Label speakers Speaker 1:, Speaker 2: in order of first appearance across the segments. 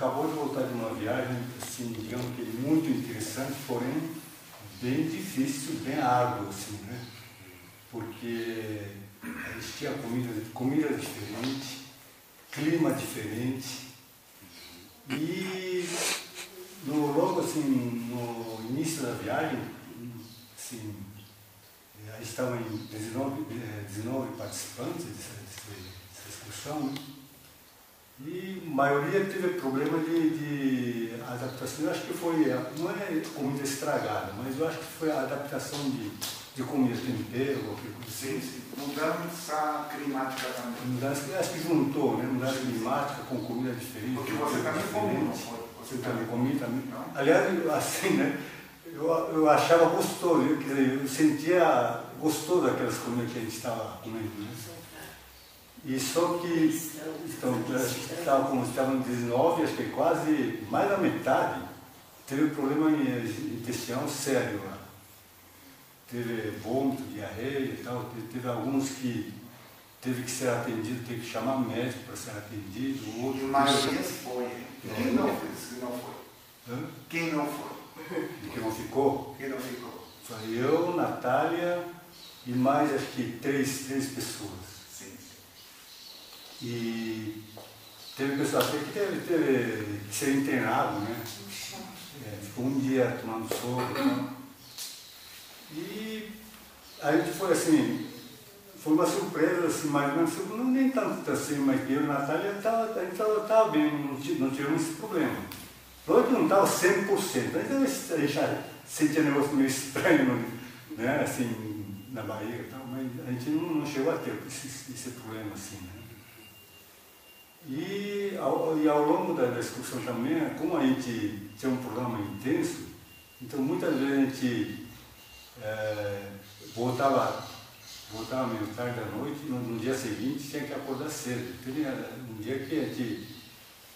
Speaker 1: Acabou de voltar de uma viagem, assim, digamos que muito interessante, porém bem difícil, bem árduo, assim, né? Porque a gente tinha comida, comida diferente, clima diferente, e no, logo assim, no início da viagem, assim, estavam 19, 19 participantes dessa, dessa excursão, né? E a maioria teve problema de, de, adaptação. Eu acho que foi, não é comida estragada, mas eu acho que foi a adaptação de, de comida, tempero, qualquer coisa
Speaker 2: assim. Sim, sim. Mudança climática também.
Speaker 1: Mudança, acho que juntou, né? Mudança climática com comida diferente.
Speaker 2: Porque você também foi?
Speaker 1: Você também comi também. Não? Aliás, assim, né? Eu, eu achava gostoso, eu, quer dizer, eu sentia gostoso daquelas comidas que a gente estava comendo. Né? E só que, então, acho que estava, como estavam 19, acho que quase mais da metade teve problema intestinal sério lá. Teve vômito, diarreia e tal, teve alguns que teve que ser atendido, teve que chamar médico para ser atendido.
Speaker 2: Outro, e maioria foi. Quem não foi? Quem não foi? Hã? Quem não foi?
Speaker 1: Quem não ficou?
Speaker 2: Quem não ficou?
Speaker 1: Só eu, Natália e mais acho que três, três pessoas. E teve pessoas que teve, teve que ser internado, né? É, ficou um dia tomando soro. Né? E a gente foi assim, foi uma surpresa, assim, mas não, não nem tanto assim, mas eu e a Natália tava, a gente estava bem, não, não tivemos esse problema. Lógico que não estava 100%, ainda a gente já sentia um negócio meio estranho, né? assim, na barriga e tal, mas a gente não, não chegou a ter esse, esse problema assim, né? E ao, e ao longo da, da excursão também, como a gente tinha um programa intenso, então muitas vezes a gente é, voltava, voltava meio tarde da noite no, no, dia seguinte tinha que acordar cedo. Teve um dia que a gente,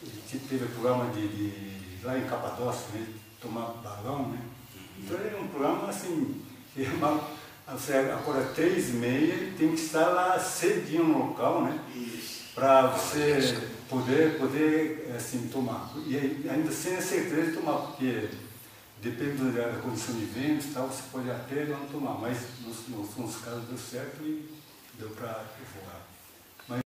Speaker 1: a gente teve programa de, de, lá em Capadócia, né, tomar balão, né? Então era um programa assim, uma, você acorda três e meia e tem que estar lá cedinho no local, né? Para você poder, poder assim, tomar. E ainda sem a certeza de tomar, porque depende da condição de vento tal, você pode até não tomar, mas nos, nos, nos casos deu certo e deu para voar.